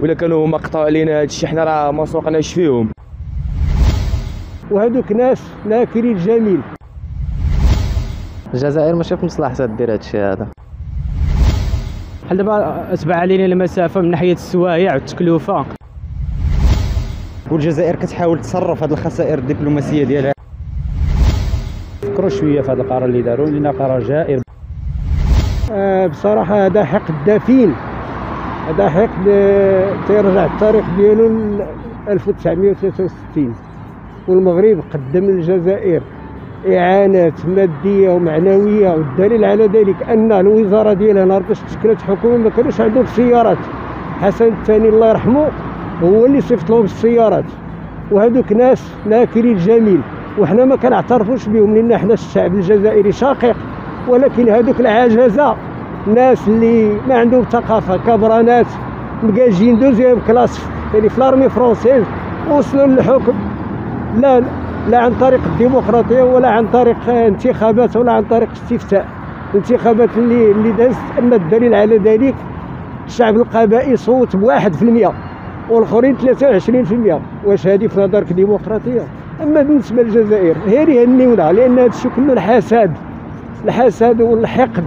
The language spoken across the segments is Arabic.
ولا كانوا هما قطعوا علينا هذا الشيء حنا راه ما سوقناش فيهم. وهذوك ناس ناكرين الجميل الجزائر ماشي في مصلحتها دير هادشي هذا. بحال دابا اتبع علينا المسافة من ناحية السوايع والتكلفة. والجزائر كتحاول تصرف هذه الخسائر الدبلوماسية ديالها. فكروا شوية في هذا القرار اللي داروا لأن قرار جائر. آه بصراحة هذا حقد دفين هذا آه، تيرجع التاريخ ديالو ل 1963 والمغرب قدم للجزائر إعانات مادية ومعنوية والدليل على ذلك أن الوزارة ديالها نهار باش تشكلت حكومه ما كانوش عندهم سيارات. حسن الثاني الله يرحمه هو اللي صيفط لهم السيارات. وهذوك ناس ناكرين الجميل وحنا ما كنعترفوش بهم لأن حنا الشعب الجزائري شقيق. ولكن هذوك العجزة ناس اللي ما عندهم ثقافة كبرانات مقاجين deuxième classe يعني في l'armée française وصلوا للحكم. لا لا عن طريق الديمقراطية ولا عن طريق انتخابات ولا عن طريق استفتاء. الانتخابات اللي اللي دازت ان الدليل على ذلك الشعب القبايلي صوت بواحد في المئة والآخرين 23% واش هذه في نظرك ديمقراطيه أما بالنسبة للجزائر غير يهنيونا لأن هذا الشيء كله الحسد. الحسد والحقد.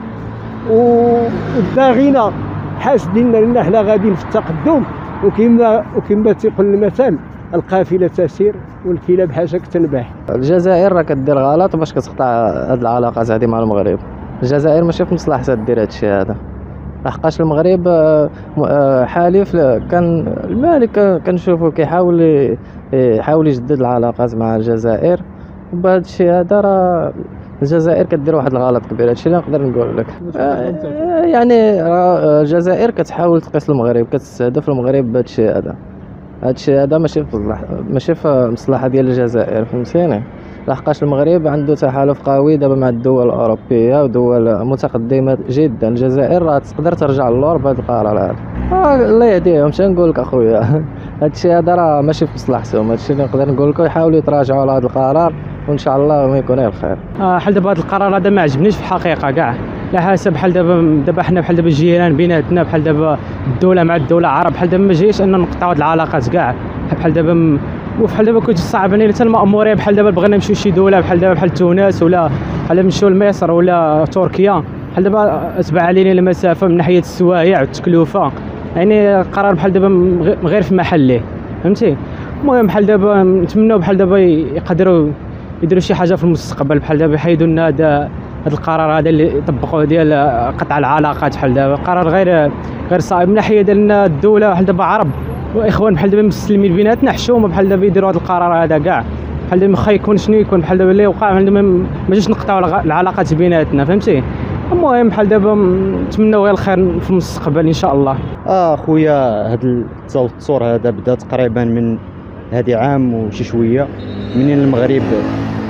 والداغنه حاسدين لأن حنا غاديين في التقدم وكما وكما تيقول المثل القافلة تسير والكلاب حاشاك تنباح الجزائر راه كدير غلط باش كتقطع هاد العلاقات هادي مع المغرب. الجزائر ماشي في مصلحتها دير هادشي هذا. لحقاش المغرب آه، آه، حالف كان المالك كان- كنشوفو كيحاول يحاول يجدد العلاقات مع الجزائر. وبهذا الشيء هذا راه الجزائر كدير واحد الغلط كبير هادشي اللي نقدر نقول لك. آه، يعني الجزائر كتحاول تقيس المغرب كتستهدف المغرب بهذا الشيء هذا. الشيء هذا ماشي في ماشي في مصلحة ديال الجزائر فهمتيني؟ لحقاش المغرب عنده تحالف قوي دابا مع الدول الأوروبية ودول متقدمة جدا. الجزائر راه تقدر ترجع للور بهذا القرار هذا آه الله يهديهم. شنو نقول لك أخويا؟ هذا الشيء هذا راه ماشي في مصلحتهم هذا الشيء اللي نقدر نقول لكم يحاولوا يتراجعوا على هذا القرار وإن شاء الله ما يكون غير خير. آه، بحال دابا هذا القرار هذا ما عجبنيش في الحقيقة كاع. على حسب بحال دابا دابا حنا بحال دابا الجيران بيناتنا بحال دابا الدولة مع الدولة عرب بحال دابا ما جايش أن نقطعوا هاد العلاقات كاع. بحال دابا وبحال دابا كنت صعب علينا حتى المأمورية بحال دابا بغينا نمشيو شي دولة بحال دابا بحال تونس ولا بحال نمشيو لمصر ولا تركيا. بحال دابا اتبع علينا المسافة من ناحية السوايع والتكلفة. يعني قرار بحال دابا غير في محله فهمتي المهم بحال دابا نتمنوا بحال دابا يقدروا يديروا شي حاجة في المستقبل بحال دابا يحيدوا لنا هذا هذا القرار هذا اللي طبقوه ديال قطع العلاقات بحال دابا قرار غير غير صعب من ناحيه ديال الدولة بحال دابا عرب واخوان بحال دابا مسلمين بيناتنا حشومه بحال دابا يديروا هذا القرار هذا كاع بحال دابا واخا يكون شنو يكون بحال دابا اللي وقع بحال دابا ما جاش نقطعوا العلاقات بيناتنا فهمتي المهم بحال دابا نتمنوا غير الخير في المستقبل إن شاء الله. آه خويا هذا التوتر هذا بدا تقريبا من هذه عام وشي شوية منين المغرب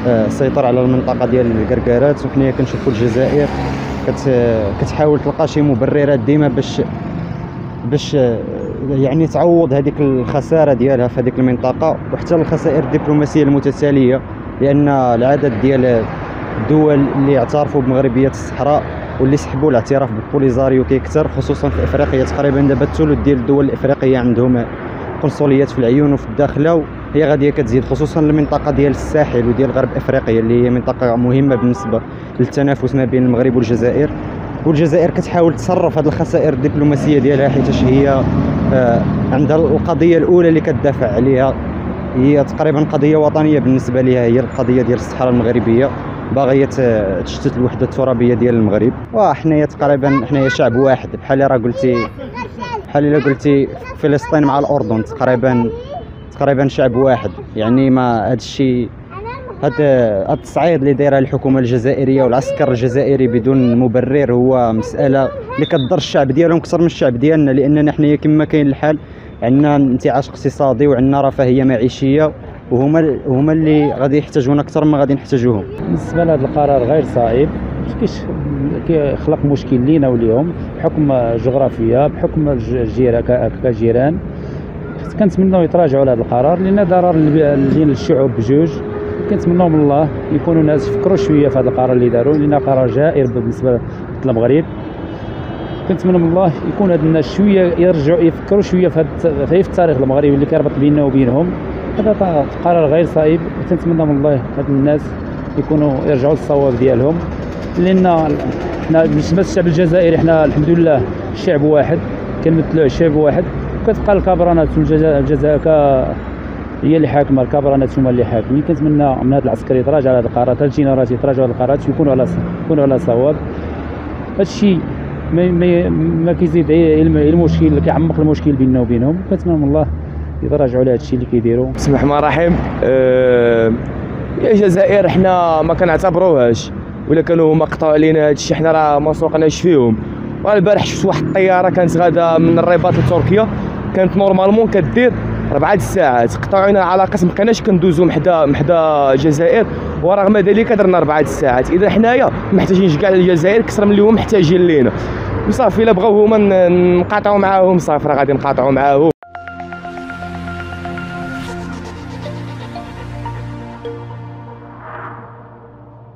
آه، سيطر على المنطقة ديال الكركارات وحنايا كنشوفوا الجزائر. كت كتحاول تلقى شي مبررات ديما باش باش آه، يعني تعوض هذيك الخسارة ديالها في هذيك المنطقة وحتى الخسائر الدبلوماسية المتتالية لأن العدد ديال الدول اللي اعترفوا بمغربية الصحراء واللي سحبوا الاعتراف بالبوليزاريو كيكثر خصوصا في إفريقيا. تقريبا دابا الثلث ديال الدول الإفريقية عندهم قنصليات في العيون وفي الداخله هي غادية كتزيد خصوصا المنطقة ديال الساحل وديال غرب إفريقيا اللي هي منطقة مهمة بالنسبة للتنافس ما بين المغرب والجزائر. والجزائر كتحاول تصرف هذه الخسائر الدبلوماسية ديالها حيتاش هي آه، عندها القضية الأولى اللي كتدافع عليها هي تقريبا قضية وطنية بالنسبة لها هي القضية ديال الصحراء المغربية. باغيه تشتت الوحده الترابيه ديال المغرب. وحنايا تقريبا حنايا شعب واحد. بحال اللي راه قلتي بحال إلا قلتي فلسطين مع الأردن تقريبا تقريبا شعب واحد. يعني ما هذا الشيء هذا التصعيد اللي دايرها الحكومة الجزائرية والعسكر الجزائري بدون مبرر هو مسألة اللي كتضر الشعب ديالهم أكثر من الشعب ديالنا. لأننا حنايا كما كاين الحال عندنا انتعاش اقتصادي وعندنا رفاهية معيشية. وهما هما اللي غادي يحتاجونا أكثر ما غادي نحتاجوهم. بالنسبة لهذا القرار غير كيش كيخلق مشكل لينا وليهم بحكم الجغرافيا بحكم الج- الجيران كجيران. كنتمنوا يتراجعوا على هذا القرار لأن ضرر بين الشعوب بجوج. كنتمنوا من الله يكونوا ناس يفكروا شوية في هذا القرار اللي داروا لأن قرار جائر بالنسبة للمغرب كنتمنى من الله يكون هاد الناس شوية يرجعوا يفكروا شوية في في التاريخ المغربي اللي كيربط بيننا وبينهم. هذا قرار غير صائب. وتنتمنى من الله هاد الناس يكونوا يرجعوا للصواب ديالهم. لأن حنا بالنسبة للشعب الجزائري حنا الحمد لله شعب واحد كنمثلوا شعب واحد. وكتبقى الكابرانات والجزائر الجزائر هي اللي حاكمة الكابرانات هما اللي حاكمين. كنتمنى من هذا العسكر يتراجع على هذه القرارات هاد الجنرالات يتراجعوا على القرارات ويكونوا على يكونوا على صواب. هادشي ما ما, ما كيزيد المشكل كيعمق المشكل بيننا وبينهم. كنتمنى من الله يتراجعوا على هادشي اللي كيديروا؟ بسم الله الرحمن الرحيم. آه، يا الجزائر حنا ما كنعتبروهاش. ولا كانوا هما قطعوا علينا هادشي حنا راه ما سوقناش فيهم. البارح شفت واحد الطيارة كانت غادا من الرباط لتركيا. كانت نورمالمون كدير ربعة الساعات قطعوا علينا العلاقات ما بقيناش كندوزو محدا محدا الجزائر ورغم ذلك درنا ربعة الساعات إذا حنايا محتاجين كاع الجزائر أكثر من اللي هما محتاجين لينا. وصافي إلا بغاو هما نقاطعوا معاهم صافي راه غادي نقاطعوا معاهم.